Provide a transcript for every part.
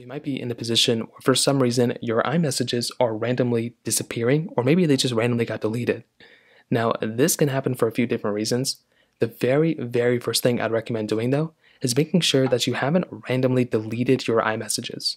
You might be in a position where for some reason your iMessages are randomly disappearing, or maybe they just randomly got deleted. Now, this can happen for a few different reasons. The very, very first thing I'd recommend doing though is making sure that you haven't randomly deleted your iMessages.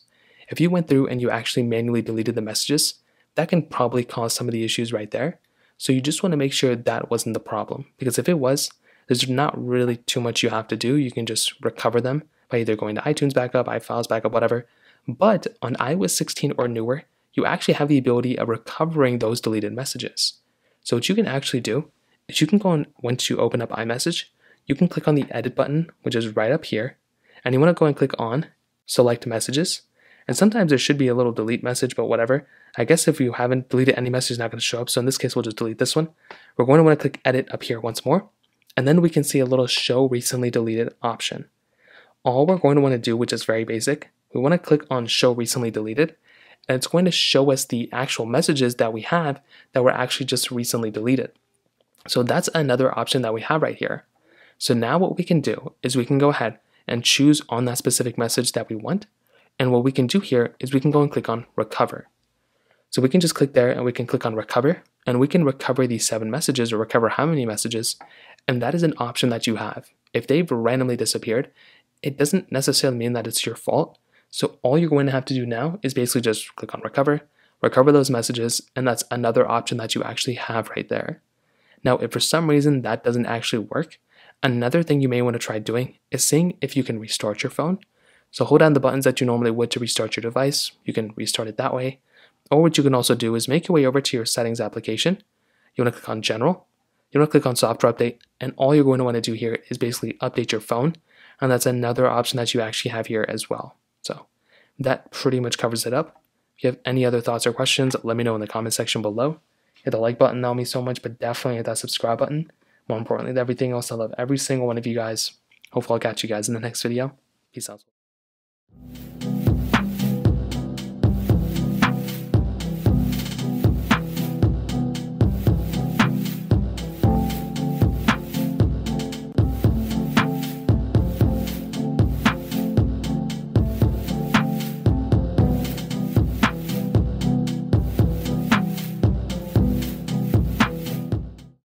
If you went through and you actually manually deleted the messages, that can probably cause some of the issues right there. So you just want to make sure that wasn't the problem. Because if it was, there's not really too much you have to do. You can just recover them either going to iTunes backup, iFiles backup, whatever. But on iOS 16 or newer, you actually have the ability of recovering those deleted messages. So what you can actually do is you can go on once you open up iMessage, you can click on the edit button, which is right up here, and you want to go and click on select messages. And sometimes there should be a little delete message, but whatever. I guess if you haven't deleted any message, it's not going to show up. So in this case, we'll just delete this one. We're going to want to click edit up here once more. And then we can see a little show recently deleted option. All we're going to want to do, which is very basic, we want to click on show recently deleted and it's going to show us the actual messages that we have that were actually just recently deleted. So that's another option that we have right here. So now what we can do is we can go ahead and choose on that specific message that we want. And what we can do here is we can go and click on recover. So we can just click there and we can click on recover and we can recover these seven messages or recover how many messages. And that is an option that you have. If they've randomly disappeared, it doesn't necessarily mean that it's your fault. So all you're going to have to do now is basically just click on recover, recover those messages, and that's another option that you actually have right there. Now, if for some reason that doesn't actually work, another thing you may want to try doing is seeing if you can restart your phone. So hold down the buttons that you normally would to restart your device. You can restart it that way. Or what you can also do is make your way over to your settings application. You want to click on general. You want to click on software update. And all you're going to want to do here is basically update your phone. And that's another option that you actually have here as well. So that pretty much covers it up. If you have any other thoughts or questions, let me know in the comment section below. Hit the like button, that'll so much, but definitely hit that subscribe button. More importantly than everything else, I love every single one of you guys. Hopefully I'll catch you guys in the next video. Peace out.